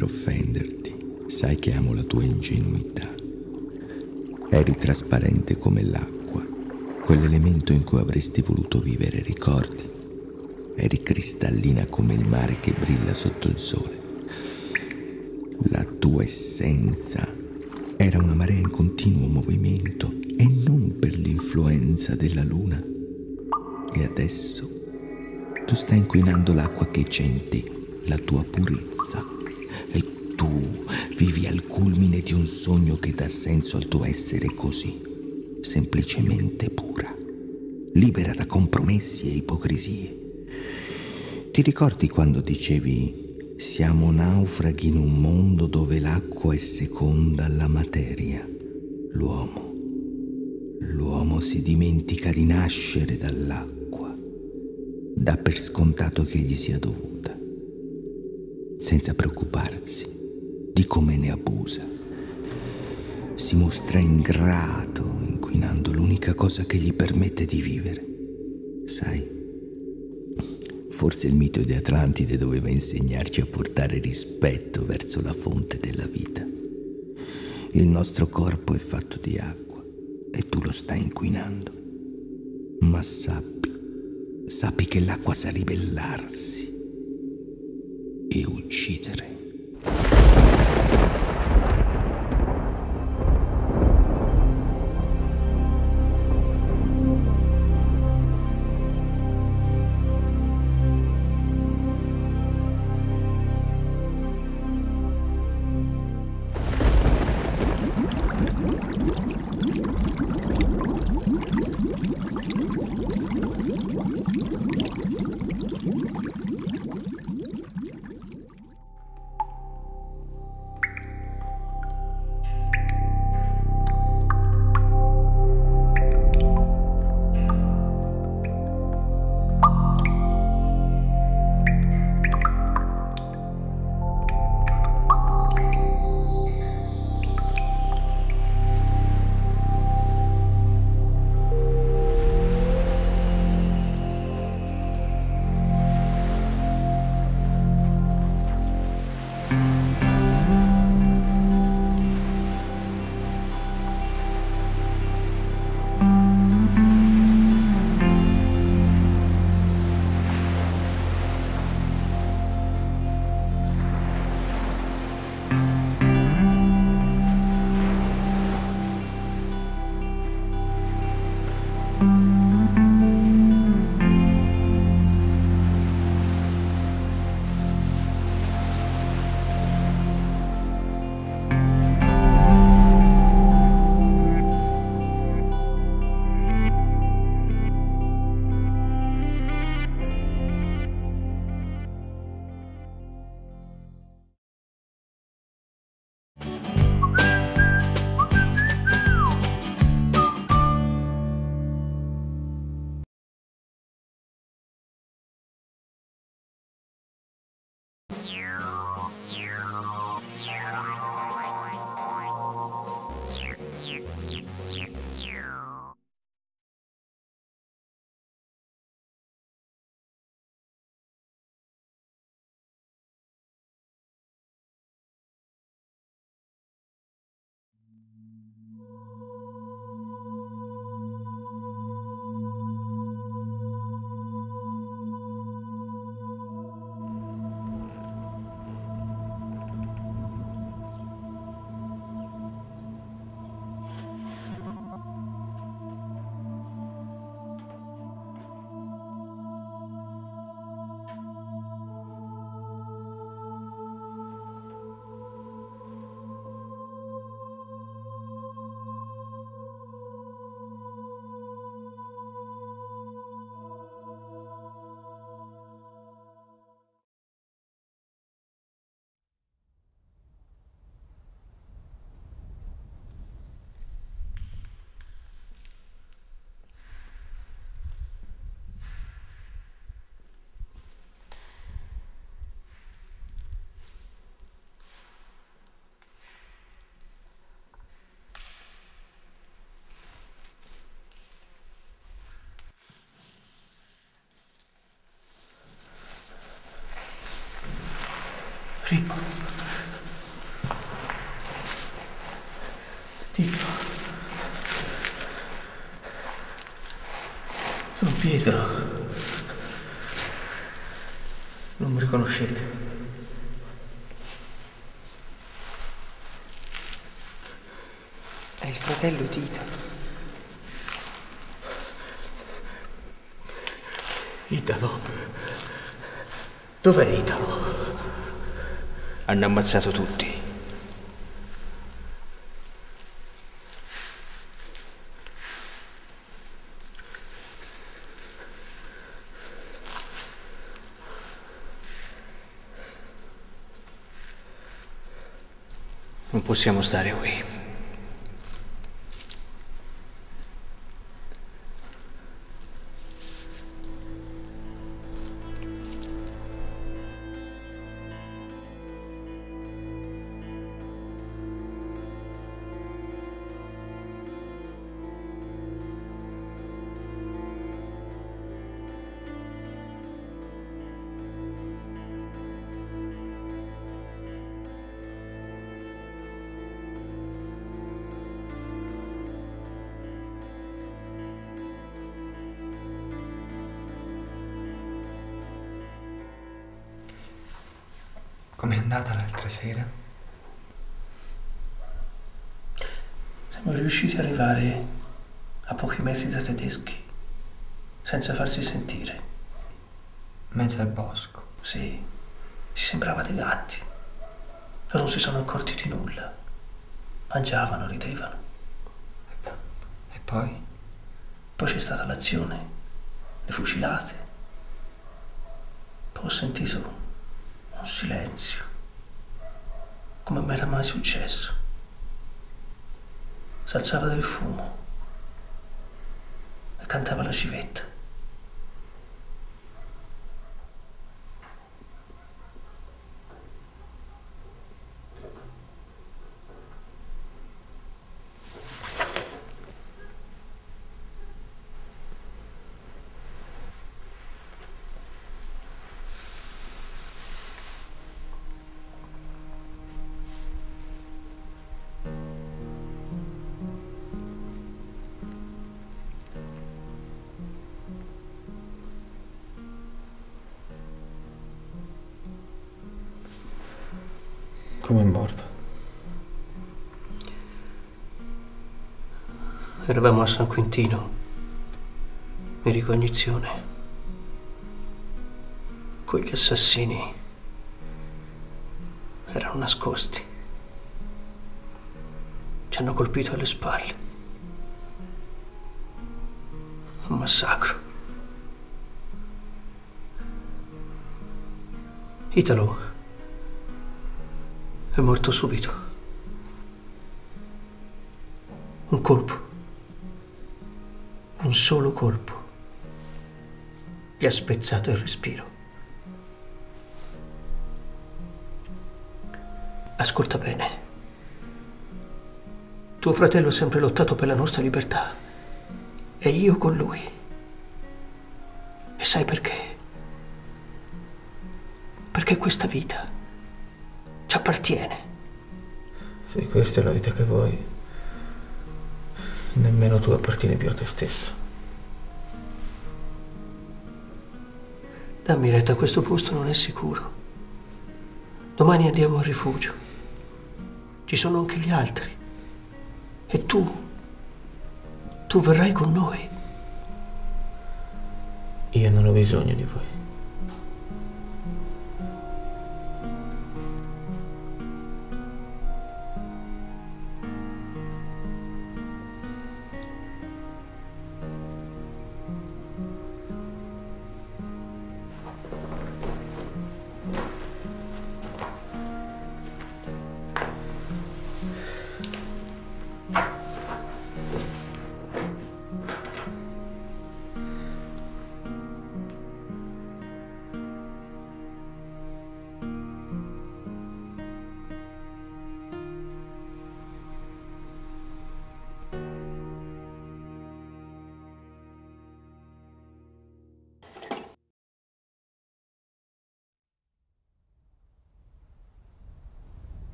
per offenderti. Sai che amo la tua ingenuità. Eri trasparente come l'acqua, quell'elemento in cui avresti voluto vivere, ricordi? Eri cristallina come il mare che brilla sotto il sole. La tua essenza era una marea in continuo movimento e non per l'influenza della luna. E adesso tu stai inquinando l'acqua che c'è in te, la tua purezza. E tu vivi al culmine di un sogno che dà senso al tuo essere così, semplicemente pura, libera da compromessi e ipocrisie. Ti ricordi quando dicevi siamo naufraghi in un mondo dove l'acqua è seconda alla materia, l'uomo. L'uomo si dimentica di nascere dall'acqua, dà per scontato che gli sia dovuta, senza preoccuparsi di come ne abusa. Si mostra ingrato, inquinando l'unica cosa che gli permette di vivere. Sai? Forse il mito di Atlantide doveva insegnarci a portare rispetto verso la fonte della vita. Il nostro corpo è fatto di acqua e tu lo stai inquinando. Ma sappi, sappi che l'acqua sa ribellarsi e uccidere. Rippo. Tito. Sono Pietro. Non mi riconoscete. È il fratello Tito. Italo. Dov'è Italo? Hanno ammazzato tutti. Non possiamo stare qui. Com'è andata l'altra sera? Siamo riusciti ad arrivare a pochi metri da tedeschi, senza farsi sentire. Mezzo al bosco. Sì, si sembrava dei gatti. Loro non si sono accorti di nulla. Mangiavano, ridevano. E poi? Poi c'è stata l'azione, le fucilate. Poi ho sentito un silenzio, come mi era mai successo. S'alzava del fumo e cantava la civetta. Come è morto? Eravamo a San Quintino, in ricognizione. Quegli assassini erano nascosti. Ci hanno colpito alle spalle. Un massacro. Italo è morto subito. Un colpo. Un solo colpo. Gli ha spezzato il respiro. Ascolta bene. Tuo fratello ha sempre lottato per la nostra libertà. E io con lui. E sai perché? Perché questa vita ci appartiene. Se questa è la vita che vuoi, nemmeno tu appartieni più a te stesso. Dammi retta, questo posto non è sicuro. Domani andiamo al rifugio. Ci sono anche gli altri. E tu, tu verrai con noi. Io non ho bisogno di voi.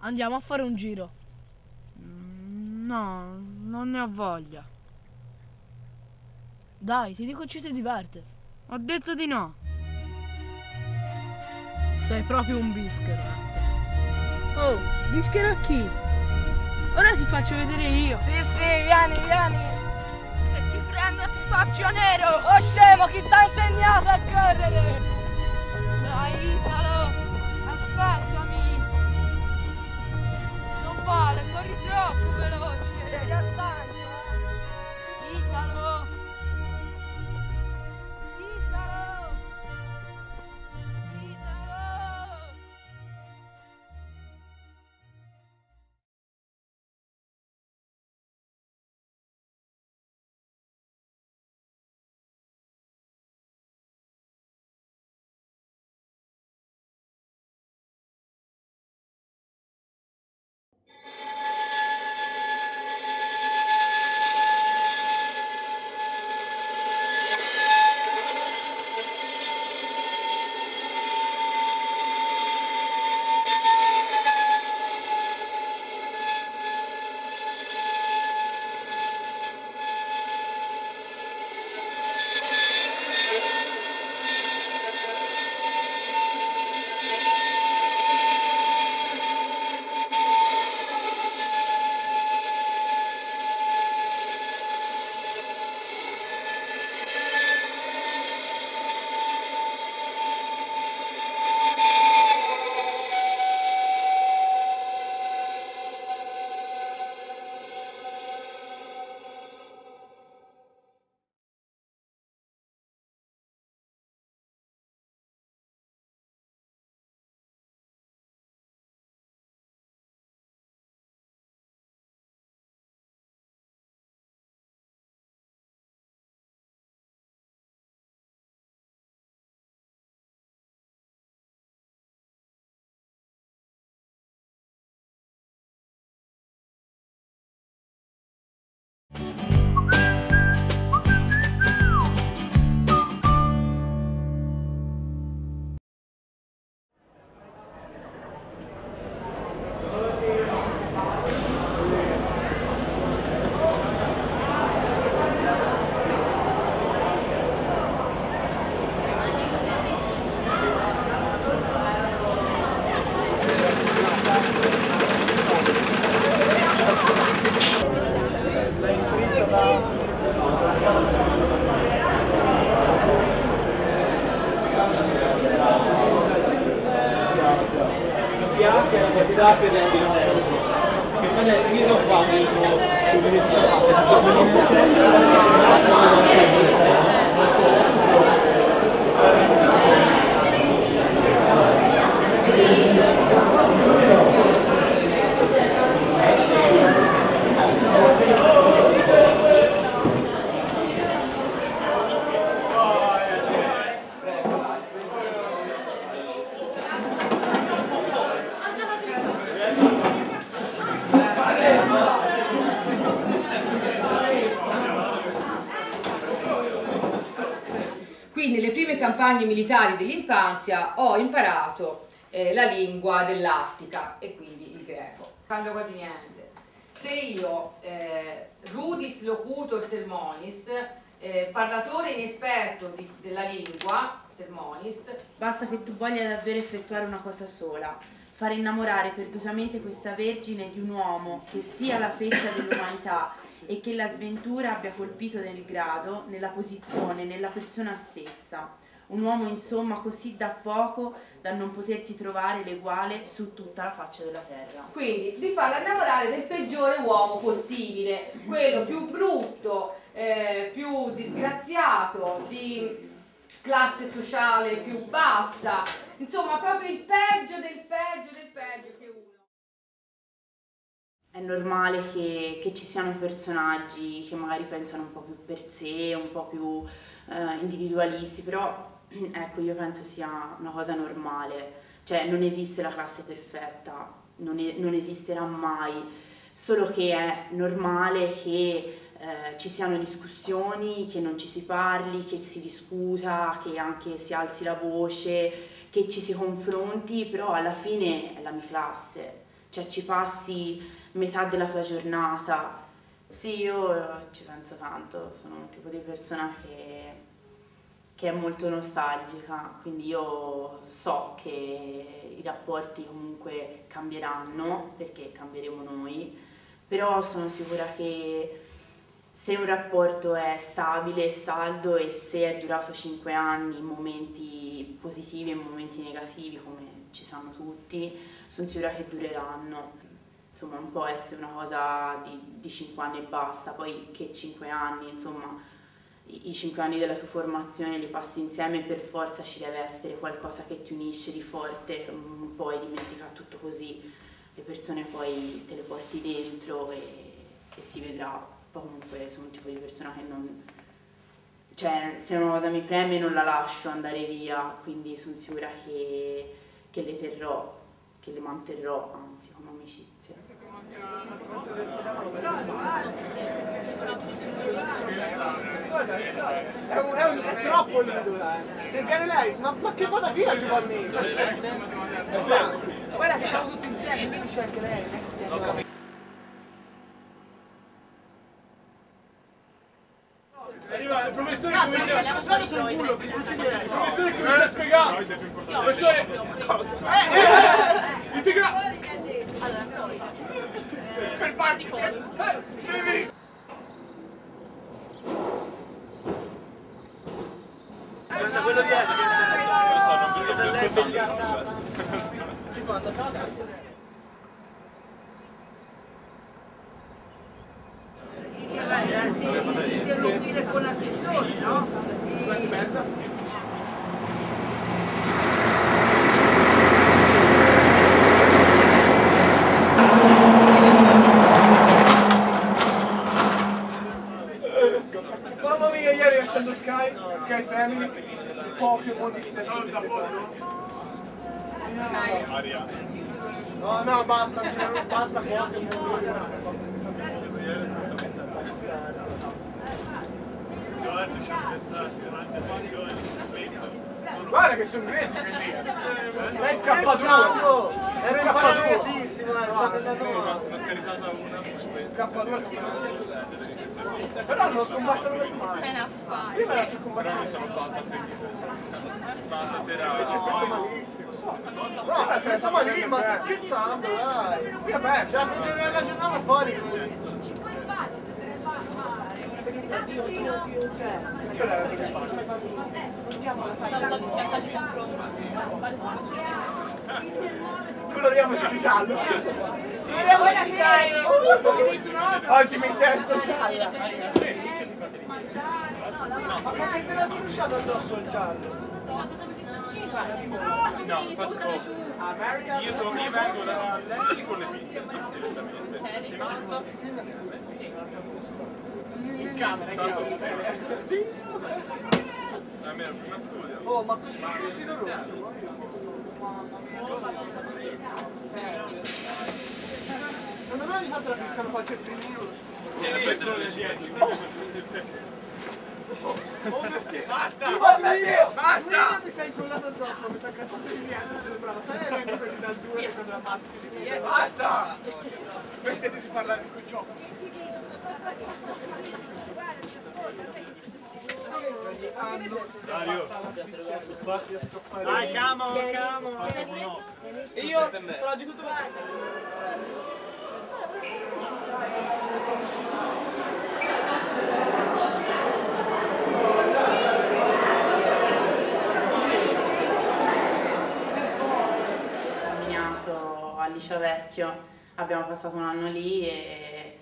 Andiamo a fare un giro. Mm, No, non ne ho voglia. Dai, ti dico ci si diverte. Ho detto di no. Sei proprio un bischero. Oh, bischero a chi? Ora ti faccio vedere io. Sì, sì, vieni, vieni. Se ti prendo ti faccio nero. Oh scemo, chi t'ha insegnato a correre? Dai, Italo, Vale, corri troppo veloce. 何? Campagne militari dell'infanzia ho imparato eh, la lingua dell'Attica e quindi il greco. Cambia quasi niente. Se io, eh, rudis locutor sermonis, eh, parlatore inesperto di- della lingua, sermonis, Basta che tu voglia davvero effettuare una cosa sola, fare innamorare perdutamente questa Vergine di un uomo che sia la feccia dell'umanità e che la sventura abbia colpito nel grado, nella posizione, nella persona stessa. Un uomo insomma così da poco da non potersi trovare l'eguale su tutta la faccia della terra. Quindi di farla innamorare del peggiore uomo possibile, quello più brutto, eh, più disgraziato, di classe sociale più bassa, insomma proprio il peggio del peggio del peggio che uno. È normale che, che ci siano personaggi che magari pensano un po' più per sé, un po' più eh, individualisti, però ecco io penso sia una cosa normale, cioè non esiste la classe perfetta, non, e- non esisterà mai, solo che è normale che eh, ci siano discussioni, che non ci si parli, che si discuta, che anche si alzi la voce, che ci si confronti, però alla fine è la mia classe. Cioè ci passi metà della tua giornata. Sì, io ci penso tanto, sono un tipo di persona che, che è molto nostalgica, quindi io so che i rapporti comunque cambieranno, perché cambieremo noi, però sono sicura che se un rapporto è stabile e saldo e se è durato 5 anni in momenti positivi e momenti negativi come ci sanno tutti, sono sicura che dureranno. Insomma, non può essere una cosa di, di 5 anni e basta, poi che 5 anni, insomma, i, 5 anni della tua formazione li passi insieme e per forza ci deve essere qualcosa che ti unisce di forte, non puoi dimenticare tutto così, le persone poi te le porti dentro e, e si vedrà poi comunque sono un tipo di persona che non... Cioè, se una cosa mi preme non la lascio andare via, quindi sono sicura che, che le terrò, che le manterrò, anzi, come amicizia. È, un, è, un, è troppo l'idolo, eh. Se viene lei, ma, ma che vada via Giovanni? Guarda che siamo tutti insieme, quindi c'è anche lei. Arriva il professore che comincia il professore sul culo, il professore che comincia a spiegare. Professore, eh, eh, si tigra. Per farti Devi Guarda quello dietro che lo so, non vedo più, è bellissimo. Ci fa Pokémon il sesto No, no, basta, basta Pokémon. Guarda che sono grezzi quelli! Sei scappato! Era impacciatissimo, eh, sta pensando L'ho scaricata una. Scappato Però non combattono mai. Affare. Prima era più combattuto. Non ce l'ho fatta Basta tirare. Ci penso malissimo. No, ci penso malissimo, ma stai scherzando, dai. Qui vabbè, già continuiamo la giornata fuori. Coloriamoci di giallo. Coloriamoci di giallo. Oggi mi sento gialla. Ma perché te l'ha strusciato addosso il giallo? No, faccio io, io vengo da lei con le pizze in camera, in camera. Oh, ma questo è vestito rosso. Me ogni tanto la pescano qualche primino. Dietro. Oh perché? Basta! Basta! Basta! ti sei incollato addosso, mi sa cazzato di niente, sembrava. Sai neanche quelli dal 2 quando la passi? Basta! Smettete di parlare di quel gioco. Dario, Dai, camo, camo! Io farò di tutto per Staminato a Licia Vecchio, abbiamo passato un anno lì e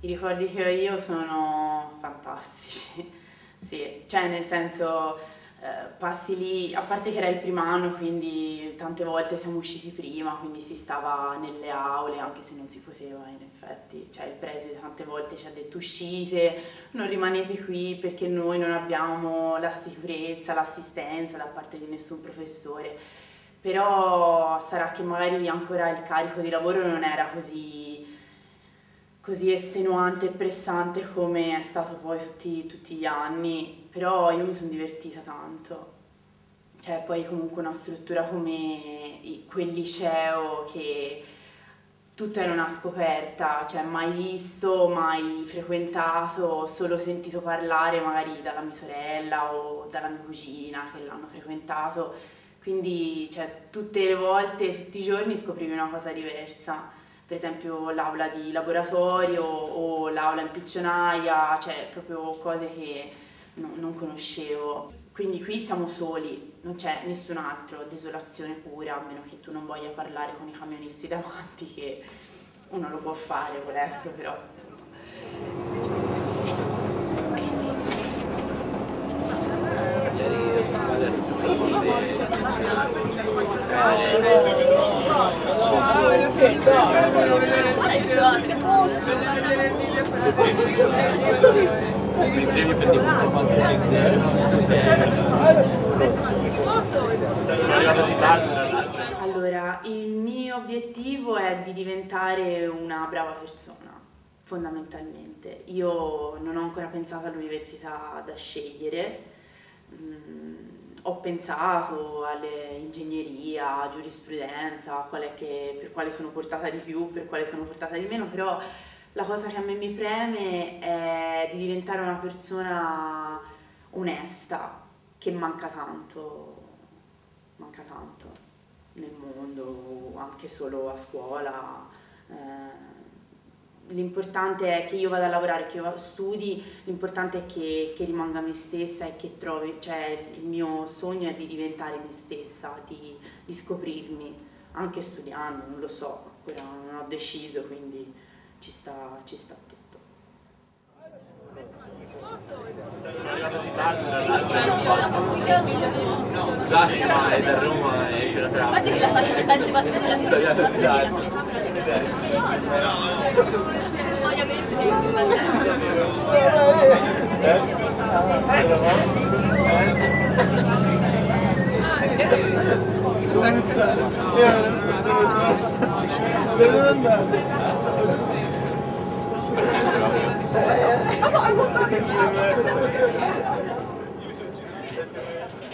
i ricordi che ho io sono fantastici. Sì, cioè nel senso eh, passi lì, a parte che era il primo anno, quindi tante volte siamo usciti prima, quindi si stava nelle aule, anche se non si poteva in effetti. Cioè il preside tante volte ci ha detto uscite, non rimanete qui perché noi non abbiamo la sicurezza, l'assistenza da parte di nessun professore. Però sarà che magari ancora il carico di lavoro non era così così estenuante e pressante come è stato poi tutti, tutti gli anni, però io mi sono divertita tanto. Cioè poi comunque una struttura come quel liceo che tutto era una scoperta, cioè mai visto, mai frequentato, solo sentito parlare magari dalla mia sorella o dalla mia cugina che l'hanno frequentato, quindi cioè, tutte le volte, tutti i giorni scoprivi una cosa diversa, per esempio l'aula di laboratorio o l'aula in piccionaia, cioè proprio cose che no, non conoscevo. Quindi qui siamo soli, non c'è nessun altro, desolazione pura, a meno che tu non voglia parlare con i camionisti davanti, che uno lo può fare volendo, però Allora, il mio obiettivo è di diventare una brava persona, fondamentalmente. Io non ho ancora pensato all'università da scegliere, mm, ho pensato alle ingegneria, giurisprudenza, qual che- per quale sono portata di più, per quale sono portata di meno, però la cosa che a me mi preme è di diventare una persona onesta, che manca tanto, manca tanto nel mondo, anche solo a scuola. eh, L'importante è che io vada a lavorare, che io studi, l'importante è che, che rimanga me stessa e che trovi, cioè il mio sogno è di diventare me stessa, di, di scoprirmi, anche studiando, non lo so, ancora non ho deciso, quindi ci sta, ci sta tutto. No, scusate, ma è da Roma e da Trapani. Infatti che la faccio le pezze batte della Tagliato di tardi. Voglio Dove andare? Thank